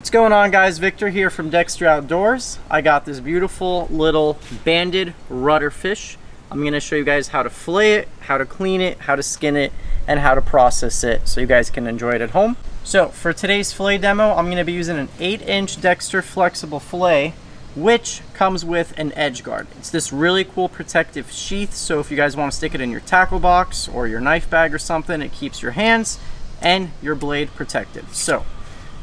What's going on guys? Victor here from Dexter Outdoors. I got this beautiful little banded rudder fish. I'm going to show you guys how to fillet it, how to clean it, how to skin it, and how to process it so you guys can enjoy it at home. So for today's fillet demo, I'm going to be using an 8 inch Dexter flexible fillet which comes with an edge guard. It's this really cool protective sheath so if you guys want to stick it in your tackle box or your knife bag or something, it keeps your hands and your blade protected. So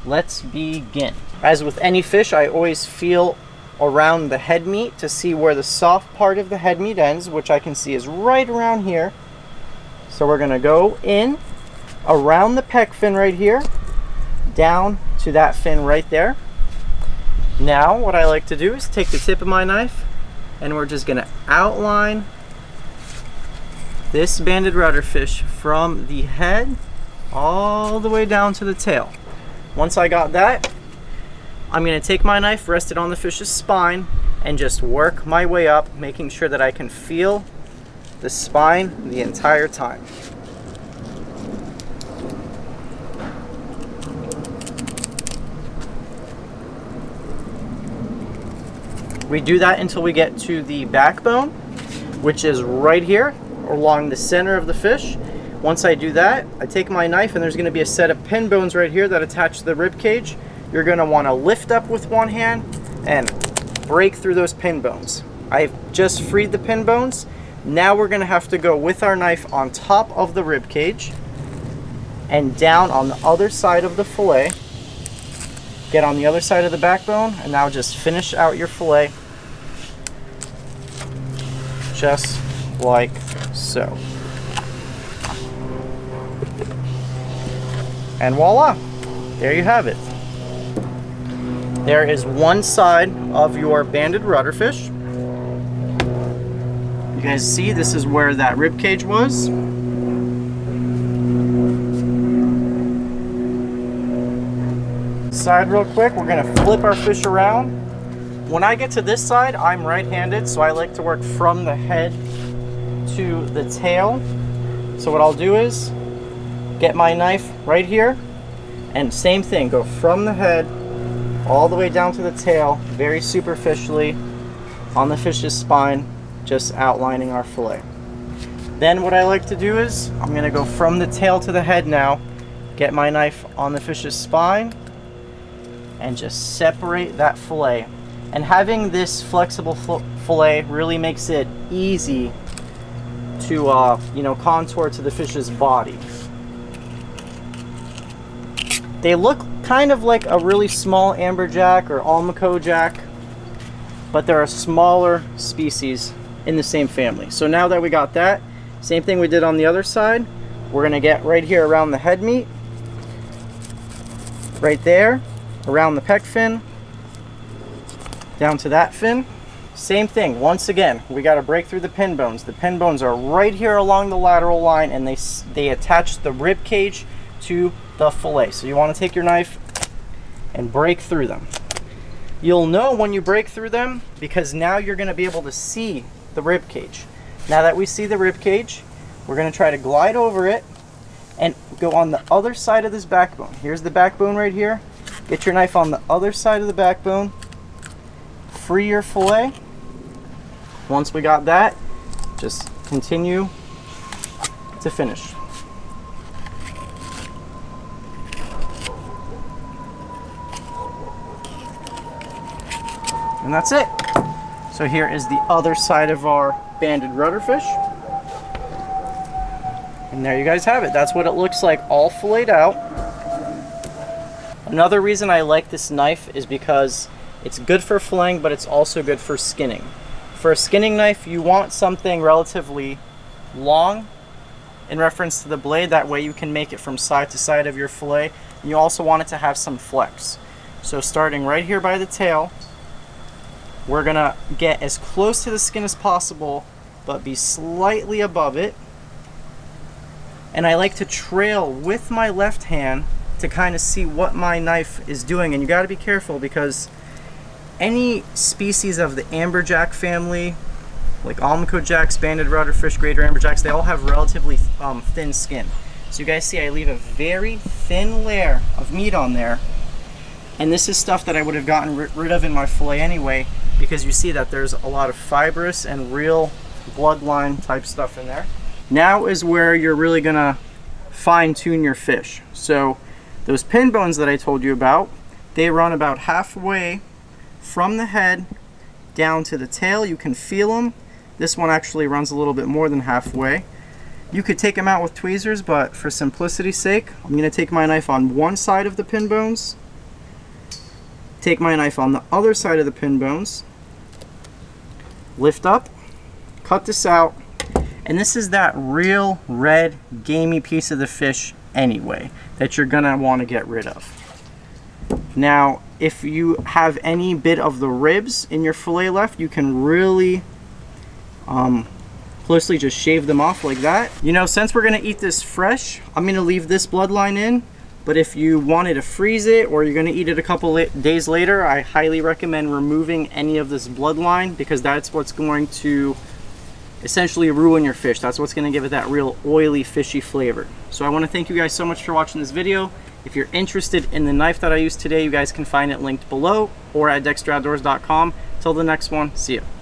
let's begin. As with any fish, I always feel around the head meat to see where the soft part of the head meat ends, which I can see is right around here. So we're gonna go in around the pec fin right here, down to that fin right there. Now what I like to do is take the tip of my knife and we're just gonna outline this banded rudder fish from the head all the way down to the tail. Once I got that, I'm gonna take my knife, rest it on the fish's spine, and just work my way up, making sure that I can feel the spine the entire time. We do that until we get to the backbone, which is right here along the center of the fish. Once I do that, I take my knife and there's gonna be a set of pin bones right here that attach to the rib cage. You're gonna wanna lift up with one hand and break through those pin bones. I've just freed the pin bones. Now we're gonna have to go with our knife on top of the rib cage and down on the other side of the fillet. Get on the other side of the backbone and now just finish out your fillet just like so. And voila, there you have it. There is one side of your banded rudderfish. You guys see this is where that rib cage was. Side real quick, we're gonna flip our fish around. When I get to this side, I'm right-handed, so I like to work from the head to the tail. So what I'll do is get my knife right here and same thing go from the head all the way down to the tail very superficially on the fish's spine just outlining our fillet. Then what I like to do is I'm gonna go from the tail to the head now get my knife on the fish's spine and just separate that fillet. And having this flexible fillet really makes it easy to uh, you know contour to the fish's body they look kind of like a really small amberjack or almaco jack, but they're a smaller species in the same family. So now that we got that, same thing we did on the other side, we're gonna get right here around the head meat, right there, around the pec fin, down to that fin. Same thing, once again, we gotta break through the pin bones. The pin bones are right here along the lateral line and they, they attach the rib cage to the fillet. So you want to take your knife and break through them. You'll know when you break through them because now you're going to be able to see the rib cage. Now that we see the rib cage, we're going to try to glide over it and go on the other side of this backbone. Here's the backbone right here. Get your knife on the other side of the backbone. Free your fillet. Once we got that, just continue to finish. And that's it. So here is the other side of our banded rudderfish. And there you guys have it. That's what it looks like all filleted out. Another reason I like this knife is because it's good for filleting, but it's also good for skinning. For a skinning knife, you want something relatively long in reference to the blade. That way you can make it from side to side of your fillet. And you also want it to have some flex. So starting right here by the tail, we're gonna get as close to the skin as possible, but be slightly above it. And I like to trail with my left hand to kind of see what my knife is doing. And you gotta be careful because any species of the amberjack family, like almaco jacks, banded rudderfish, greater amberjacks, they all have relatively um, thin skin. So you guys see I leave a very thin layer of meat on there And this is stuff that I would have gotten rid of in my fillet anyway, because you see that there's a lot of fibrous and real bloodline type stuff in there. Now is where you're really gonna fine tune your fish. So those pin bones that I told you about, they run about halfway from the head down to the tail. You can feel them. This one actually runs a little bit more than halfway. You could take them out with tweezers, but for simplicity's sake, I'm to take my knife on one side of the pin bones, take my knife on the other side of the pin bones, lift up, cut this out, and this is that real red gamey piece of the fish anyway that you're want to get rid of. Now, if you have any bit of the ribs in your fillet left, you can really um, closely just shave them off like that. You know, since we're gonna eat this fresh, I'm gonna leave this bloodline in, but if you wanted to freeze it or you're gonna eat it a couple days later, I highly recommend removing any of this bloodline because that's what's going to essentially ruin your fish. That's what's gonna give it that real oily, fishy flavor. So I wanna thank you guys so much for watching this video. If you're interested in the knife that I used today, you guys can find it linked below or at dexteroutdoors.com. Till the next one, see you.